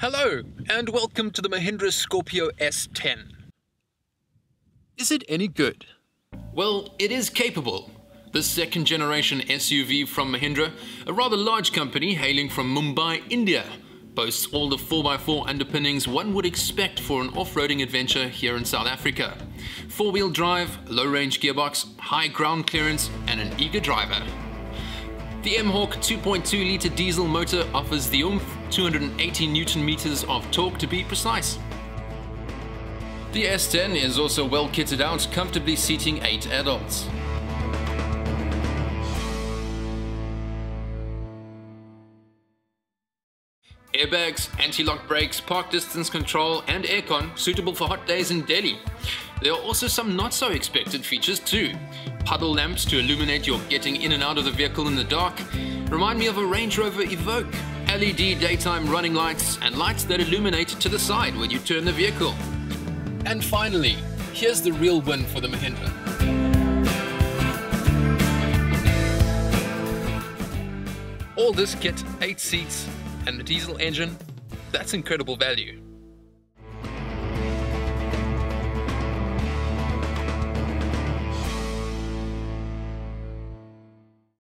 Hello, and welcome to the Mahindra Scorpio S10. Is it any good? Well, it is capable. The second generation SUV from Mahindra, a rather large company hailing from Mumbai, India, boasts all the 4x4 underpinnings one would expect for an off-roading adventure here in South Africa. Four-wheel drive, low-range gearbox, high ground clearance, and an eager driver. The M-Hawk 2.2-litre diesel motor offers the oomph, 280 newton meters of torque to be precise. The S10 is also well kitted out, comfortably seating 8 adults. Airbags, anti-lock brakes, park distance control and aircon suitable for hot days in Delhi. There are also some not so expected features too. Puddle lamps to illuminate your getting in and out of the vehicle in the dark. Remind me of a Range Rover Evoque. LED daytime running lights and lights that illuminate to the side when you turn the vehicle. And finally, here's the real win for the Mahindra. All this kit, 8 seats, and the diesel engine, that's incredible value.